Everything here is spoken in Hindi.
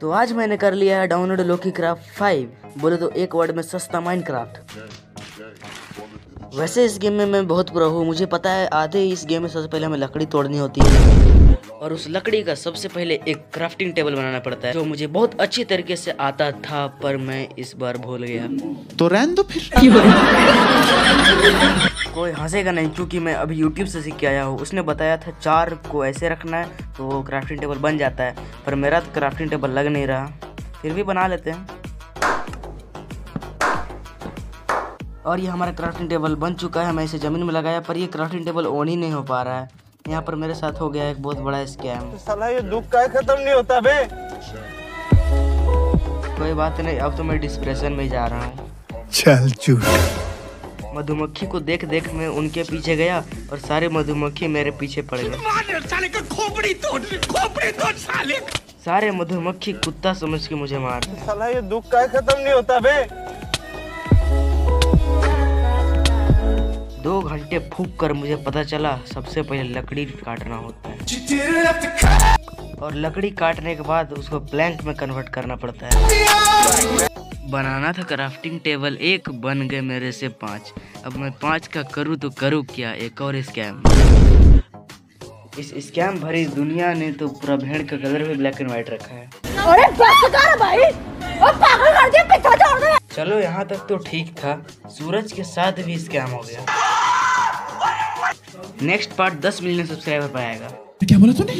तो आज मैंने कर लिया है डाउनलोड लोकी क्राफ्ट फाइव। बोले तो एक वर्ड में सस्ता माइंड क्राफ्ट वैसे इस गेम में मैं बहुत प्रो हूँ। मुझे पता है आधे इस गेम में सबसे पहले हमें लकड़ी तोड़नी होती है। और उस लकड़ी का सबसे पहले एक क्राफ्टिंग टेबल बनाना पड़ता है जो मुझे बहुत अच्छी तरीके से आता था पर मैं इस बार भूल गया। तो रहन दो फिर। कोई हंसेगा नहीं क्योंकि मैं अभी यूट्यूब से सीख के आया हूँ। उसने बताया था चार को ऐसे रखना है तो वो क्राफ्टिंग टेबल बन जाता है। पर मेरा तो क्राफ्टिंग टेबल लग नहीं रहा। फिर भी बना लेते हैं। और ये हमारा क्राफ्टिंग टेबल बन चुका है मैं इसे ज़मीन में लगाया पर ये क्राफ्टिंग टेबल ऑन ही नहीं हो पा रहा है। यहाँ पर मेरे साथ हो गया एक बहुत बड़ा स्कैम साला ये दुख का खत्म नहीं होता बे। कोई बात नहीं अब तो मैं डिस्प्रेशन में जा रहा हूँ। चल झूठ मधुमक्खी को देख देख मैं उनके पीछे गया और सारे मधुमक्खी मेरे पीछे पड़ गए। सारे मधुमक्खी कुत्ता समझ के मुझे मार साला ये दुख का खत्म नहीं होता बे। दो घंटे फूक कर मुझे पता चला सबसे पहले लकड़ी काटना होता है। और लकड़ी काटने के बाद उसको प्लैंक में कन्वर्ट करना पड़ता है। बनाना था क्राफ्टिंग टेबल एक बन गए मेरे से पाँच। अब मैं पाँच का करूँ तो करूँ क्या? एक और स्कैम इस स्कैम भरी दुनिया ने तो पूरा भेड़ का कलर भी ब्लैक एंड व्हाइट रखा है। अरे बस कर भाई! और पागल कर दिया पीछा छोड़ दे। चलो यहाँ तक तो ठीक था। सूरज के साथ भी स्कैम हो गया। नेक्स्ट पार्ट 10 मिलियन सब्सक्राइबर पर आएगा। क्या बोला तूने?